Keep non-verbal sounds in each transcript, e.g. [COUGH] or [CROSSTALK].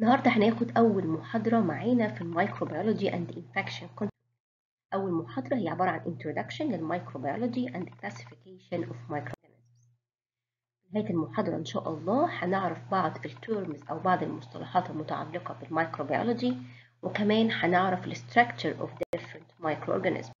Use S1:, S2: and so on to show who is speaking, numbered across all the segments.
S1: النهاردة هناخد أول محاضرة معانا في ال microbiology infection control. أول محاضرة هي عبارة عن introduction لل microbiology and classification of microorganisms. نهاية المحاضرة إن شاء الله هنعرف بعض ال terms أو بعض المصطلحات المتعلقة بال microbiology وكمان هنعرف ال structure of different microorganisms.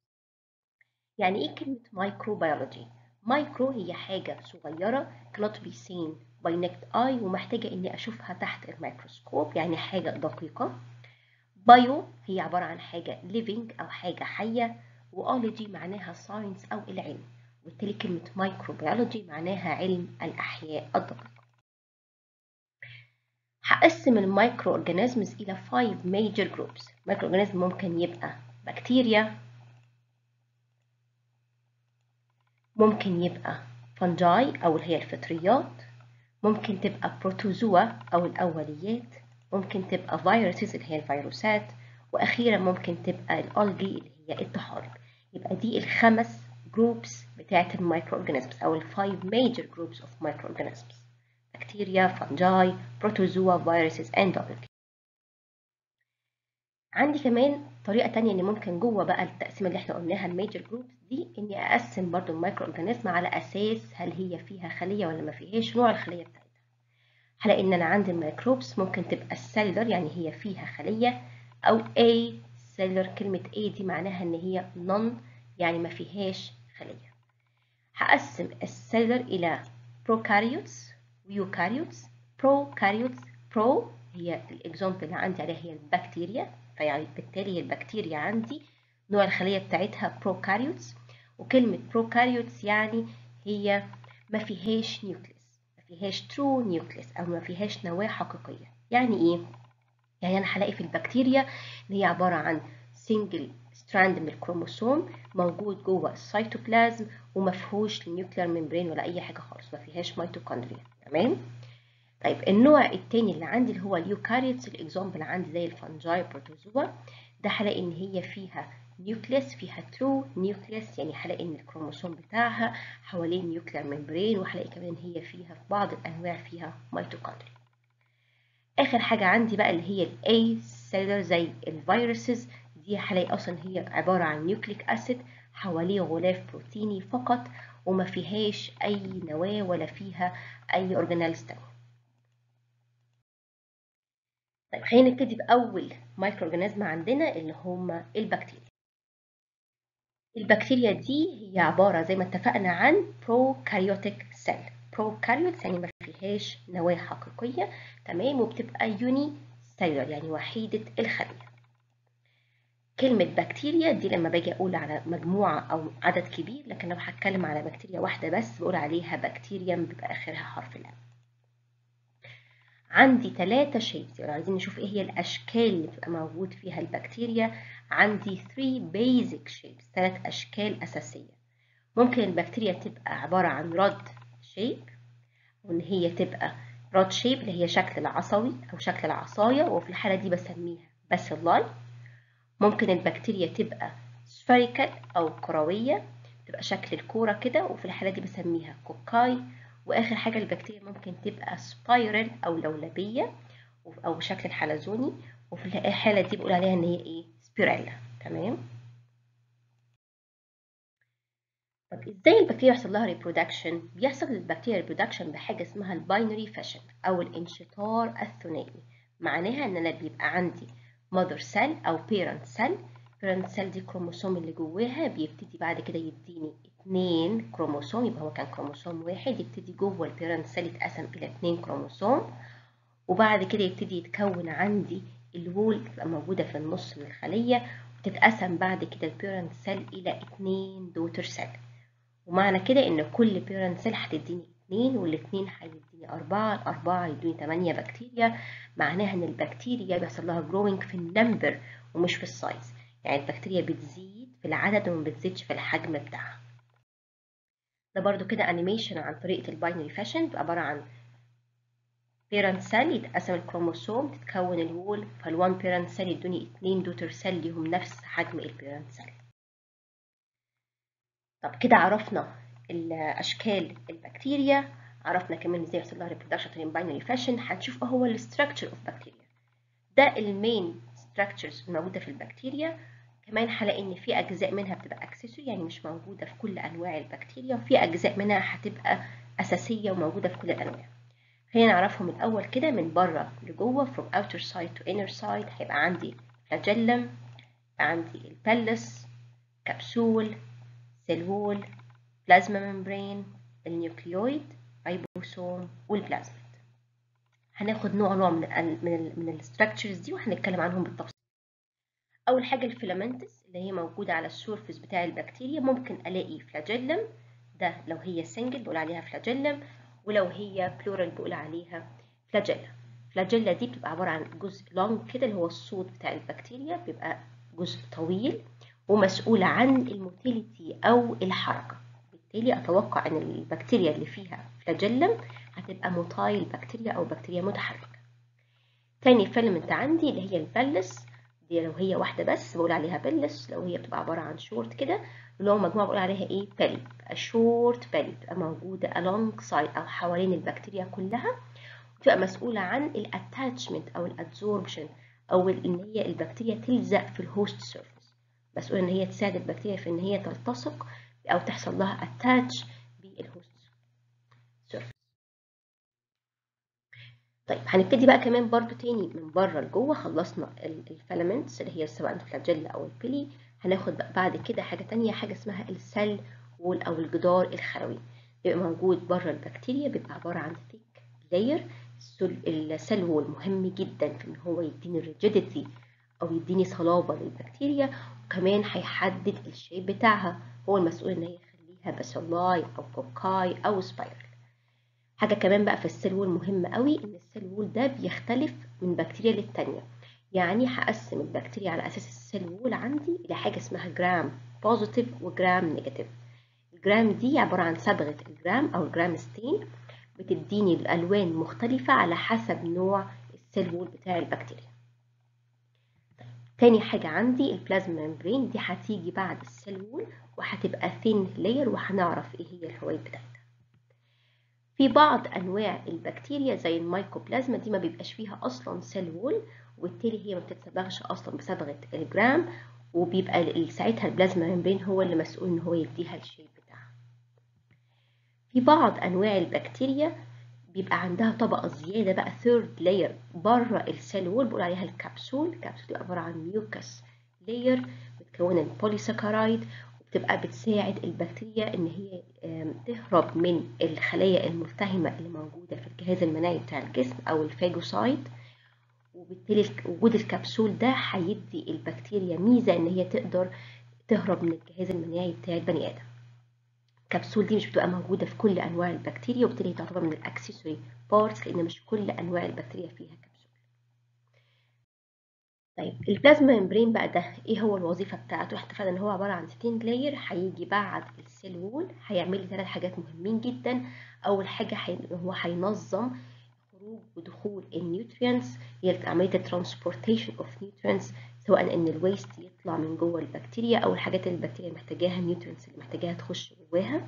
S1: يعني إيه كلمة microbiology؟ micro هي حاجة صغيرة cannot be seen by naked eye ومحتاجة إني أشوفها تحت الميكروسكوب يعني حاجة دقيقة. bio هي عبارة عن حاجة living أو حاجة حية و ology معناها science أو العلم وبالتالي كلمة microbiology معناها علم الأحياء الدقيقة. هقسم ال microorganisms إلى 5 major groups. microorganism ممكن يبقى بكتيريا ممكن يبقى fungi أو اللي هي الفطريات ممكن تبقى protozoa أو الأوليات ممكن تبقى viruses اللي هي الفيروسات وأخيرا ممكن تبقى ال algae اللي هي الطحالب يبقى دي الخمس groups بتاعت ال microorganisms أو ال five major groups of microorganisms bacteria fungi protozoa viruses algae عندي كمان طريقة تانية إن ممكن جوه بقى التقسيمة اللي إحنا قلناها ال major groups دي إني أقسم برضو ال microorganism على أساس هل هي فيها خلية ولا ما فيهاش نوع الخلية بتاعتها. هلاقي إن أنا عندي ال microbes ممكن تبقى cellular يعني هي فيها خلية أو acellular كلمة A دي معناها إن هي non يعني ما فيهاش خلية. هقسم ال cellular إلى prokaryotes و eukaryotes. prokaryotes pro هي ال example اللي عندي عليها هي البكتيريا. فيعني بالتالي البكتيريا عندي نوع الخلية بتاعتها prokaryotes وكلمة prokaryotes يعني هي ما فيهاش nucleus ما فيهاش true nucleus أو ما فيهاش نواة حقيقية يعني إيه؟ يعني أنا هلاقي في البكتيريا إن هي عبارة عن single strand من الكروموسوم موجود جوه السيتوبلازم وما فيهوش nuclear membrane ولا أي حاجة خالص ما فيهاش ميتوكوندريا تمام؟ طيب النوع التاني اللي عندي اللي هو ال eukaryotes ال example عندي زي ال fungi protozoa ده هلاقي إن هي فيها nucleus فيها true nucleus يعني هلاقي إن الكروموسوم بتاعها حوالين nuclear membrane وهلاقي كمان هي فيها في بعض الأنواع فيها ميتوكوندريا آخر حاجة عندي بقى اللي هي ال acellular زي ال viruses دي هلاقي أصلا هي عبارة عن nucleic acid حواليه غلاف بروتيني فقط وما فيهاش أي نواة ولا فيها أي organelles تانية. طيب خلينا نبتدي بأول microorganism عندنا اللي هما البكتيريا. البكتيريا دي هي عبارة زي ما اتفقنا عن prokaryotic cell. prokaryotes يعني ما فيهاش نواة حقيقية تمام وبتبقى unicellular يعني وحيدة الخلية. كلمة بكتيريا دي لما باجي أقول على مجموعة أو عدد كبير لكن لو هتكلم على بكتيريا واحدة بس بقول عليها bacterium بيبقى آخرها حرف ال M. عندي ثلاثة shapes يعني عايزين نشوف إيه هي الأشكال اللي بتبقى موجود فيها البكتيريا. عندي 3 basic shapes ثلاث أشكال أساسية. ممكن البكتيريا تبقى عبارة عن rod shape وإن هي تبقى rod shape اللي هي شكل العصوي أو شكل العصاية وفي الحالة دي بسميها bacilli ممكن البكتيريا تبقى spherical أو كروية تبقى شكل الكورة كده وفي الحالة دي بسميها cocci وآخر حاجة البكتيريا ممكن تبقى spiral أو لولبية أو شكل الحلزوني وفي الحالة دي بقول عليها إن هي إيه؟ spirilla تمام؟ طب إزاي البكتيريا يحصل لها reproduction بيحصل للبكتيريا reproduction بحاجة اسمها ال binary fission أو الانشطار الثنائي. معناها إن أنا بيبقى عندي mother cell أو parent cell parent cell دي الكروموسوم اللي جواها بيبتدي بعد كده يديني اتنين كروموسوم يبقى هو كان كروموسوم واحد يبتدي جوه ال parent cell يتقسم إلى اتنين كروموسوم وبعد كده يبتدي يتكون عندي ال wall تبقى موجودة في النص من الخلية وتتقسم بعد كده ال parent cell إلى اتنين daughter cell. ومعنى كده إن كل parent cell هتديني اتنين والاتنين هيديني أربعة الأربعة يدوني تمانية بكتيريا. معناها إن البكتيريا بيحصل لها growing في ال number ومش في ال size يعني البكتيريا بتزيد في العدد وما بتزيدش في الحجم بتاعها. ده برضو كده animation عن طريقة ال binary fission عبارة عن parent cell يتقسم الكروموسوم تتكون ال wall فال one parent cell يدوني اتنين daughter cell ليهم نفس حجم ال parent cell طب كده عرفنا الأشكال البكتيريا عرفنا كمان إزاي يحصل لها reproduction في binary fission هنشوف إيه هو ال structure of bacteria ده ال main structures الموجودة في البكتيريا. كمان هلاقي إن في أجزاء منها بتبقى accessory يعني مش موجودة في كل أنواع البكتيريا وفي أجزاء منها هتبقى أساسية وموجودة في كل الأنواع. خلينا نعرفهم الأول كده من بره لجوه from outer side to inner side هيبقى عندي flagellum عندي ال pilus capsule cell wall plasma membrane ال nucleoid ribosome وال plasmid هناخد نوع نوع من ال من ال من ال structures دي وهنتكلم عنهم بالتفصيل. أول حاجة ال filaments اللي هي موجودة على ال surface بتاع البكتيريا ممكن ألاقي flagellum ده لو هي single بقول عليها flagellum ولو هي plural بقول عليها flagella flagella دي بتبقى عبارة عن جزء long كده اللي هو السوط بتاع البكتيريا بيبقى جزء طويل ومسؤول عن ال motility أو الحركة. بالتالي أتوقع إن البكتيريا اللي فيها flagellum هتبقى motile bacteria أو بكتيريا متحركة. تاني filament عندي اللي هي ال pilus دي لو هي واحدة بس بقول عليها pilus لو هي بتبقى عبارة عن شورت كده لو مجموعة بقول عليها إيه؟ pili بتبقى short pili بتبقى موجودة along side أو حوالين البكتيريا كلها وتبقى مسؤولة عن ال attachment أو ال adsorption أو إن هي البكتيريا تلزق في ال host surface مسؤولة إن هي تساعد البكتيريا في إن هي تلتصق أو تحصل لها attach بال host surface طيب هنبتدي بقى كمان برضو تاني من بره لجوه خلصنا ال filaments اللي هي سواء ال flagella أو ال pili. هناخد بقى بعد كده حاجة تانية حاجة اسمها ال cell wall أو الجدار الخلوي بيبقى موجود بره البكتيريا بيبقى عبارة عن thick layer ال cell wall مهم جدا في إن هو يديني ال rigidity أو يديني صلابة للبكتيريا وكمان هيحدد ال shape بتاعها. هو المسؤول إن هي يخليها bacilli أو cocci أو spiral حاجة كمان بقى في ال cell wall مهمه قوي إن ال cell wall ده بيختلف من بكتيريا للتانية. يعني هقسم البكتيريا على أساس ال cell wall عندي لحاجه اسمها gram positive و gram negative ال gram دي عبارة عن صبغة الجرام أو ال gram stain بتديني الألوان مختلفة على حسب نوع ال cell wall بتاع البكتيريا. تاني حاجة عندي ال plasma membrane دي هتيجي بعد ال cell wall وهتبقى thin layer وهنعرف إيه هي الفوائد بتاعتها. في بعض أنواع البكتيريا زي المايكوبلازما دي ما بيبقاش فيها أصلا cell wall وبالتالي هي ما بتتصبغش أصلا بصبغه الجرام وبيبقى ساعتها ال plasma membrane هو اللي مسؤول إن هو يديها ال shape بتاعها. في بعض أنواع البكتيريا بيبقى عندها طبقة زيادة بقى third layer بره ال cell wall بقول عليها ال capsule. ال capsule دي عبارة عن mucus layer متكونة من polysaccharide بتبقى بتساعد البكتيريا إن هي تهرب من الخلايا الملتهمه اللي موجودة في الجهاز المناعي بتاع الجسم أو ال phagocyte وبالتالي وجود الكبسول ده هيدي البكتيريا ميزة إن هي تقدر تهرب من الجهاز المناعي بتاع البني آدم. الكبسول دي مش بتبقى موجودة في كل أنواع البكتيريا وبالتالي تعتبر من ال accessory parts لأن مش كل أنواع البكتيريا فيها كبسول. طيب ال plasma membrane بقى ده إيه هو الوظيفة بتاعته؟ إحنا اتفقنا إن هو عبارة عن thin layer هيجي بعد ال cell wall هيعمل لي ثلاث حاجات مهمين جدا. أول حاجة حي... هو هينظم خروج ودخول ال nutrients هي عملية ال transportation of nutrients سواء إن ال waste يطلع من جوه البكتيريا. أو الحاجات اللي البكتيريا محتاجاها ال nutrients اللي محتاجاها تخش جواها.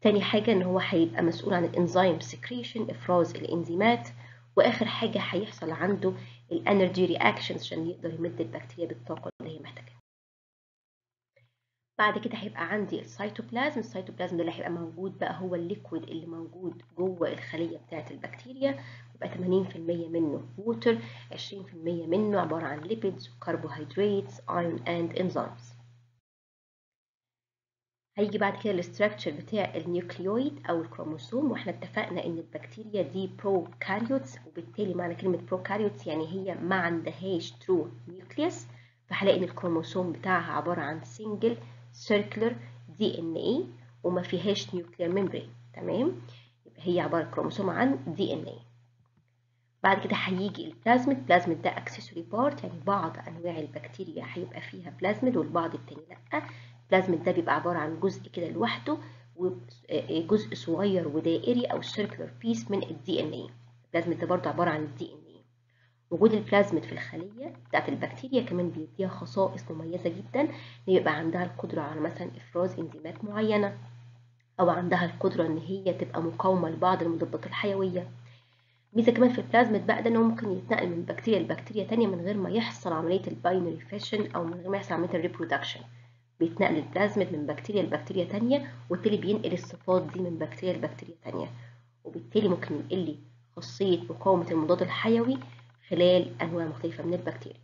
S1: تاني حاجة إن هو هيبقى مسؤول عن ال enzyme secretion إفراز الإنزيمات. وآخر حاجة هيحصل عنده ال energy reactions عشان يقدر يمد البكتيريا بالطاقة اللي هي محتاجاها بعد كده هيبقى عندي ال cytoplasm. ال cytoplasm ده اللي هيبقى موجود بقى هو ال liquid اللي موجود جوه الخلية بتاعة البكتيريا. يبقى 80% منه water 20% منه عبارة عن lipids و carbohydrates iron and enzymes هيجي بعد كده ال structure بتاع ال nucleoid أو الكروموسوم وإحنا اتفقنا إن البكتيريا دي prokaryotes وبالتالي معنى كلمة prokaryotes يعني هي ما عندهاش true nucleus فهلاقي إن الكروموسوم بتاعها عبارة عن single circular DNA وما فيهاش nuclear membrane تمام؟ يبقى هي عبارة كروموسوم عن DNA بعد كده هيجي ال plasmid plasmid ده accessory part يعني بعض أنواع البكتيريا هيبقى فيها بلازميد والبعض التاني لأ. البلازميد ده بيبقى عبارة عن جزء كده لوحده وجزء صغير ودائري أو circular piece من ال DNA ال plasmid ده برضه عبارة عن ال DNA وجود البلازميد في الخلية بتاعت البكتيريا كمان بيديها خصائص مميزة جدا. ان يبقى عندها القدرة على مثلا إفراز إنزيمات معينة أو عندها القدرة إن هي تبقى مقاومة لبعض المضادات الحيوية. ميزة كمان في البلازميد بقى ده ان هو ممكن يتنقل من بكتيريا لبكتيريا تانية من غير ما يحصل عملية ال binary fission أو من غير ما يحصل عملية ال reproduction. بيتنقل البلازميد من بكتيريا لبكتيريا تانية وبالتالي بينقل الصفات دي من بكتيريا لبكتيريا تانية. وبالتالي ممكن ينقل لي خاصية مقاومة المضاد الحيوي خلال أنواع مختلفة من البكتيريا.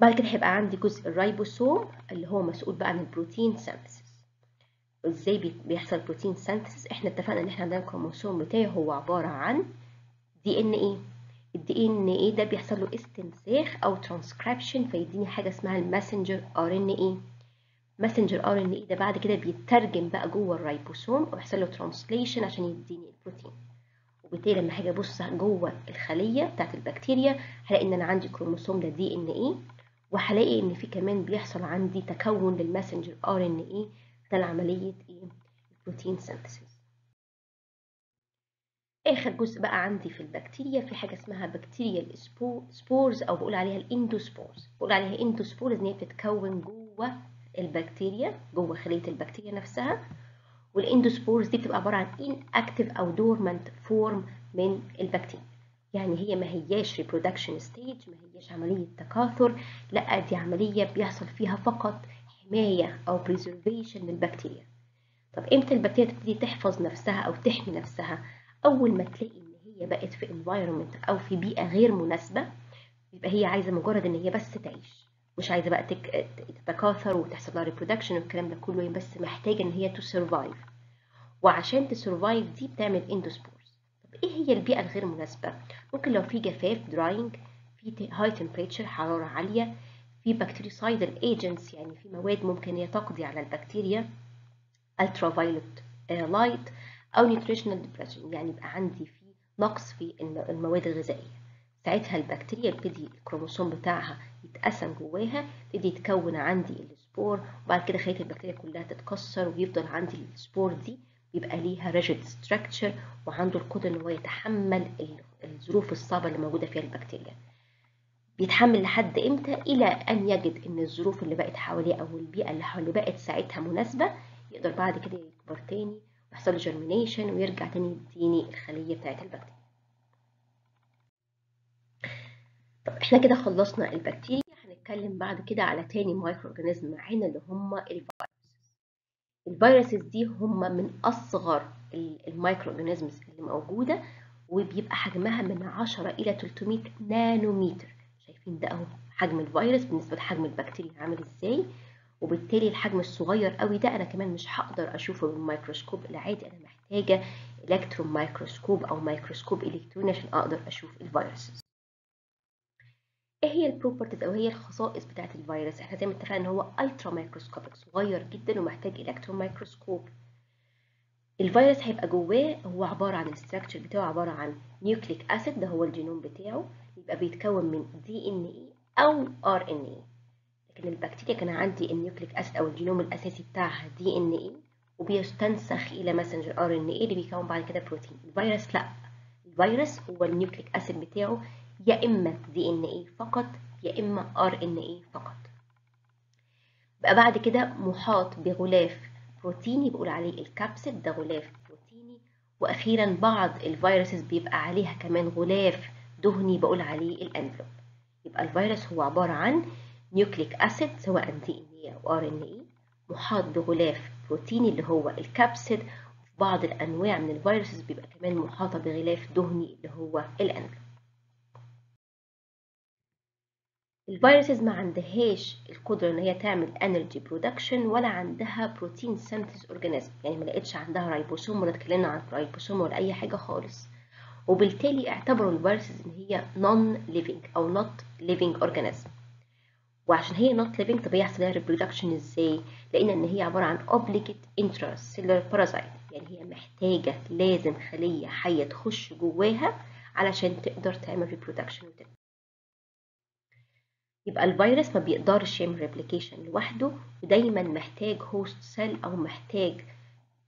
S1: بعد كده هيبقى عندي جزء الرايبوسوم اللي هو مسؤول بقى عن ال protein synthesis إزاي بيحصل protein synthesis إحنا اتفقنا ان إحنا عندنا الكروموسوم بتاعي هو عبارة عن DNA. ال DNA ده بيحصل له استنساخ أو ترانسكريبشن فيديني حاجة اسمها ال messenger RNA. messenger RNA ده بعد كده بيترجم بقى جوه الرايبوسوم ويحصل له translation عشان يديني البروتين. وبالتالي لما هاجي أبص جوه الخلية بتاعت البكتيريا هلاقي إن أنا عندي كروموسوم ده DNA. وهلاقي إن في كمان بيحصل عندي تكون لل messenger RNA خلال عمليه إيه؟ ال protein synthesis. آخر جزء بقى عندي في البكتيريا في حاجة اسمها bacteria spores أو بقول عليها ال endospores. بقول عليها endospores إن هي بتتكون جوه البكتيريا جوه خلية البكتيريا نفسها. وال endospores دي بتبقى عبارة عن inactive أو dormant form من البكتيريا. يعني هي ما هياش reproduction stage ما هياش عملية تكاثر لا دي عملية بيحصل فيها فقط حماية أو preservation للبكتيريا طب إمتى البكتيريا تبتدي تحفظ نفسها أو تحمي نفسها؟ أول ما تلاقي إن هي بقت في environment أو في بيئة غير مناسبة يبقى هي عايزة مجرد إن هي بس تعيش. مش عايزة بقى تك... تتكاثر وتحصل لها reproduction والكلام ده كله بس محتاجة إن هي to survive. وعشان ت survive دي بتعمل endospores طب إيه هي البيئة الغير مناسبة؟ ممكن لو في جفاف drying في high temperature حرارة عالية في bactericidal agents يعني في مواد ممكن هي تقضي على البكتيريا ultraviolet light أو nutritional deprivation يعني يبقى عندي في نقص في المواد الغذائية. ساعتها البكتيريا يبتدي الكروموسوم بتاعها يتقسم جواها يبتدي يتكون عندي ال spore وبعد كده خلية البكتيريا كلها تتكسر ويفضل عندي ال spore دي بيبقى ليها rigid structure وعنده القدرة إن هو يتحمل الظروف الصعبة اللي موجودة فيها البكتيريا. بيتحمل لحد إمتى إلى أن يجد إن الظروف اللي بقت حواليه أو البيئة اللي حواليه بقت ساعتها مناسبة يقدر بعد كده يكبر تاني ويحصل له germination ويرجع تاني يديني الخلية بتاعت البكتيريا. طب إحنا كده خلصنا البكتيريا هنتكلم بعد كده على تاني microorganism معانا اللي هم الفيروس ال viruses دي هم من أصغر ال microorganisms اللي موجودة وبيبقى حجمها من 10 إلى 300 نانومتر. شايفين ده أهو حجم الفيروس بالنسبة لحجم البكتيريا عامل إزاي. وبالتالي الحجم الصغير قوي ده أنا كمان مش هقدر أشوفه بالميكروسكوب العادي أنا محتاجة electron microscope أو ميكروسكوب الكتروني عشان أقدر أشوف ال viruses. إيه هي ال properties أو هي الخصائص بتاعة الفيروس؟ إحنا زي ما اتفقنا إن هو ultramicroscopic صغير جدا ومحتاج electron microscope الفيروس هيبقى جواه هو عبارة عن ال structure بتاعه عبارة عن nucleic acid ده هو الجينوم بتاعه. يبقى بيتكون من دي ان اي أو ار ان اي لكن البكتيريا كان عندي ال nucleic acid أو الجينوم الأساسي بتاعها DNA وبيستنسخ إلى messenger RNA اللي بيكون بعد كده بروتين الفيروس لا. الفيروس هو ال nucleic acid بتاعه يا إما DNA فقط يا إما RNA فقط. بقى بعد كده محاط بغلاف بروتيني بقول عليه ال capsid ده غلاف بروتيني وأخيرا بعض ال viruses بيبقى عليها كمان غلاف دهني بقول عليه ال envelope يبقى الفيروس هو عبارة عن nucleic acid سواء DNA أو RNA محاط بغلاف بروتيني اللي هو ال capsid. وفي بعض الأنواع من ال viruses بيبقى كمان محاطة بغلاف دهني اللي هو ال envelope ال viruses ما عندهاش القدرة إن هي تعمل energy production ولا عندها protein synthesis organism يعني ما لقيتش عندها رايبوسوم ولا اتكلمنا عن رايبوسوم ولا أي حاجة خالص. وبالتالي اعتبروا ال viruses إن هي non living أو not living organism وعشان هي not living طب هي يحصل لها reproduction إزاي؟ لأن إن هي عبارة عن obligate intracellular parasite. يعني هي محتاجة لازم خلية حية تخش جواها علشان تقدر تعمل reproduction يبقى الفيروس ما بيقدرش يعمل replication لوحده ودايما محتاج host cell أو محتاج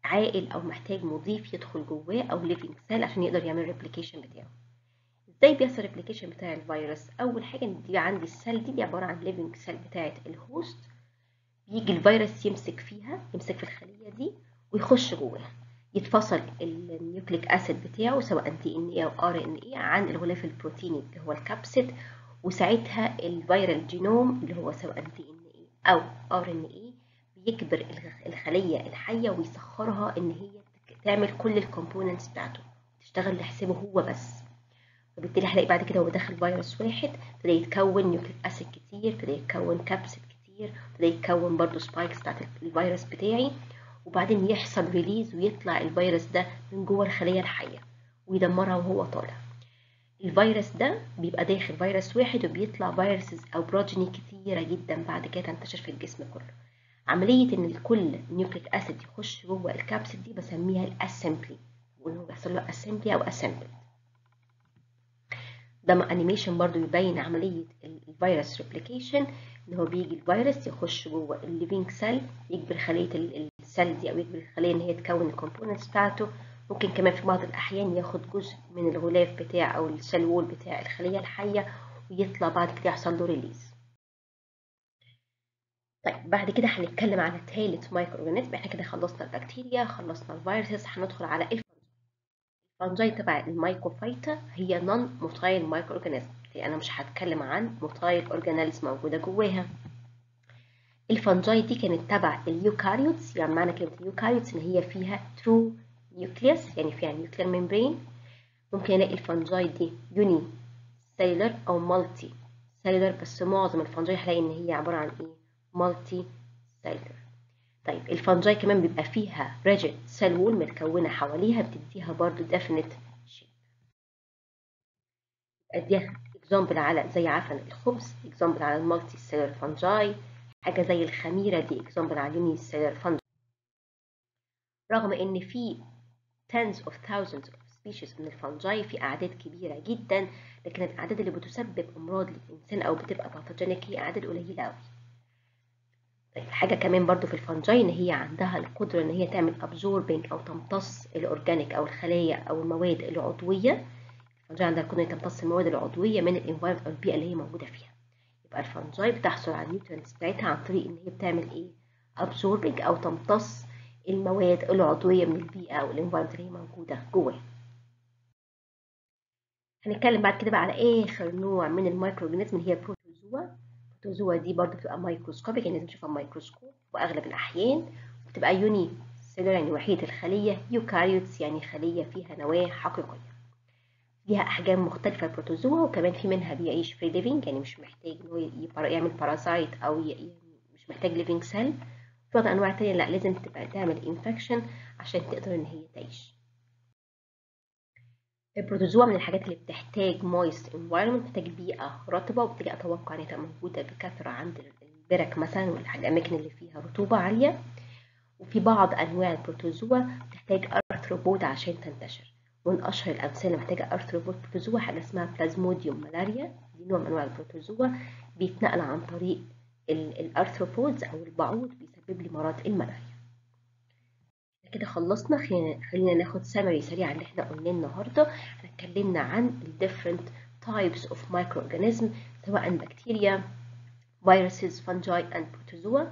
S1: عائل أو محتاج مضيف يدخل جواه أو living cell عشان يقدر يعمل replication بتاعه. إزاي بيحصل replication بتاع الفيروس؟ أول حاجة إن دي عندي ال cell دي, دي عبارة عن living cell بتاعه ال host بيجي الفيروس يمسك فيها يمسك في الخلية دي ويخش جواها يتفصل ال nucleic acid بتاعه سواء DNA أو RNA عن الغلاف البروتيني اللي هو ال capsid وساعتها ال viral genome اللي هو سواء DNA أو RNA بيجبر الخلية الحية ويسخرها إن هي تعمل كل ال components بتاعته. تشتغل لحسابه هو بس. وبالتالي هلاقي بعد كده هو داخل فيروس واحد ابتدى يتكون nucleic acid كتير ابتدى يتكون capsid كتير ابتدى يتكون برضه spikes بتاعت الفيروس بتاعي. وبعدين يحصل release ويطلع الفيروس ده من جوه الخلية الحية ويدمرها وهو طالع. الفيروس ده بيبقى داخل فيروس واحد وبيطلع viruses أو progeny كتيرة جدا بعد كده تنتشر في الجسم كله. عملية إن كل nucleic acid يخش جوه ال capsid دي بسميها ال assembly وانه بيحصل له assembly أو assemble. ده animation برضو يبين عملية ال virus replication إن هو بيجي الفيروس يخش جوه ال living cell يجبر خلية ال cell دي أو يجبر الخليه إن هي تكون ال components بتاعته. ممكن كمان في بعض الأحيان ياخد جزء من الغلاف بتاع أو ال cell wall بتاع الخلية الحية ويطلع بعد كده يحصل له release طيب بعد كده هنتكلم على ثالث microorganism إحنا كده خلصنا البكتيريا خلصنا ال viruses. هندخل على ال fungi تبع ال Mycophyta هي non motile microorganism أنا مش هتكلم عن motile organelles موجودة جواها. ال fungi دي كانت تبع ال eukaryotes يعني معنى كلمة ال eukaryotes إن هي فيها true nucleus يعني فيها nuclear membrane ممكن ألاقي ال fungi دي unicellular أو multicellular بس معظم ال fungi هلاقي إن هي عبارة عن إيه؟ multicellular طيب ال fungi كمان بيبقى فيها rigid cell wall متكونة حواليها بتديها برضو definite shape أديها example على زي عفن الخبز example على ال multicellular fungi حاجة زي الخميرة دي example على ال unicellular fungi رغم إن في tens of thousands of species من ال fungi في أعداد كبيرة جدا لكن الأعداد اللي بتسبب أمراض للإنسان أو بتبقى pathogenic هي أعداد قليلة قوي حاجة كمان برضو في ال fungi إن هي عندها القدرة إن هي تعمل absorbing أو تمتص ال organic أو الخلايا أو المواد العضوية. ال fungi عندها القدرة إن تمتص المواد العضوية من ال environment أو البيئة اللي هي موجودة فيها. يبقى ال fungi بتحصل على ال nutrients بتاعتها عن طريق إن هي بتعمل إيه؟ absorbing أو تمتص المواد العضوية من البيئة أو ال environment اللي هي موجودة جواها هنتكلم بعد كده بقى على آخر نوع من ال microorganism اللي هي ال protozoa. ال protozoa دي برضو بتبقى microscopic يعني لازم نشوفها مايكروسكوب. وأغلب الأحيان وبتبقى unicellular يعني وحيدة الخلية eukaryotes يعني خلية فيها نواة حقيقية. ليها أحجام مختلفة ال protozoa وكمان في منها بيعيش free living يعني مش محتاج ان هو يعمل parasite أو مش محتاج living cell في بعض أنواع تانية لأ لازم تبقى تعمل infection عشان تقدر إن هي تعيش. ال protozoa من الحاجات اللي بتحتاج moist environment بتحتاج بيئة رطبة وبتيجي أتوقع إنها تبقى موجودة بكثرة عند البرك مثلا والأماكن اللي فيها رطوبة عالية. وفي بعض أنواع ال protozoa بتحتاج arthropod عشان تنتشر. ومن أشهر الأمثلة اللي محتاجة arthropod protozoa حاجة اسمها Plasmodium malaria دي نوع من أنواع ال protozoa بيتنقل عن طريق ال arthropods أو البعوض بيسبب لي مرض الملاريا كده خلصنا. خلينا ناخد سمري سريع اللي إحنا قلناه النهارده. إحنا اتكلمنا عن ال different types of microorganism سواء بكتيريا viruses fungi and protozoa.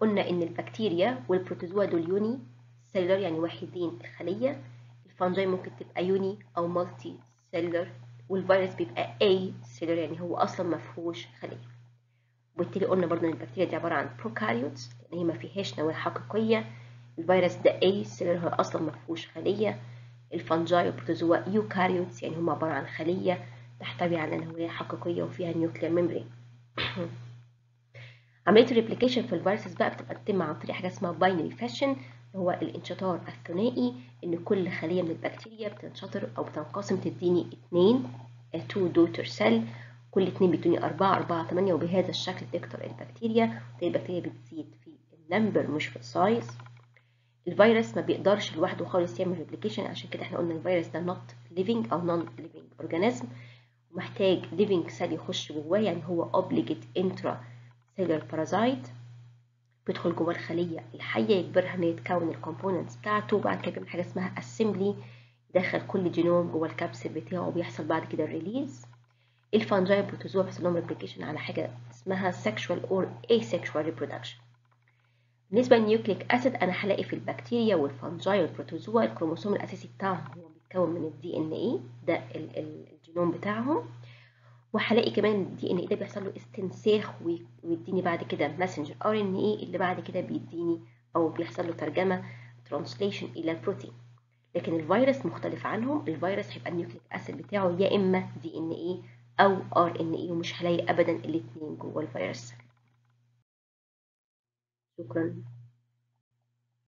S1: قلنا إن البكتيريا وال protozoa دول unicellular يعني وحيدين الخلية. ال fungi ممكن تبقى uni أو multicellular والفيروس بيبقى acellular يعني هو أصلا ما فيهوش خلية. وبالتالي قلنا برضه إن البكتيريا دي عبارة عن prokaryotes لأن هي ما فيهاش نواة حقيقية. الفيروس ده acellular هو أصلا ما فيهوش خلية. ال fungi وال protozoa eukaryotes يعني هم عبارة عن خلية تحتوي على نواه حقيقية وفيها nuclear membrane [CLEARS THROAT] عملية ال replication في ال viruses بقى بتبقى بتتم عن طريق حاجة اسمها binary fission هو الانشطار الثنائي إن كل خلية من البكتيريا بتنشطر أو بتنقسم تديني اتنين 2 daughter cell كل اتنين بيدوني أربعة أربعة تمانية وبهذا الشكل تكتر البكتيريا البكتيريا بتزيد في ال number مش في ال size الفيروس ما بيقدرش لوحده خالص يعمل replication عشان كده إحنا قلنا الفيروس ده not living أو non living organism. ومحتاج living cell يخش جواه يعني هو obligate intra cellular parasite. بيدخل جوه الخلية الحية يجبرها ان يتكون ال components بتاعته. وبعد كده بيعمل حاجة اسمها assembly يدخل كل جينوم جوه الكبسل بتاعه وبيحصل بعد كده ال release ال fungi protozoa بيحصل لهم replication على حاجة اسمها sexual or asexual reproduction. بالنسبة لل nucleic acid أنا هلاقي في البكتيريا وال fungi وال protozoa الكروموسوم الأساسي بتاعهم هو بيتكون من ال DNA ده الجينوم بتاعهم. وهلاقي كمان ال DNA ده بيحصل له استنساخ ويديني بعد كده messenger RNA اللي بعد كده بيديني أو بيحصل له ترجمة translation إلى بروتين لكن الفيروس مختلف عنهم الفيروس هيبقى ال nucleic acid بتاعه يا إما دي إن إيه أو ار ان إيه ومش هلاقي أبدا الاتنين جوه الفيروس. do cânion.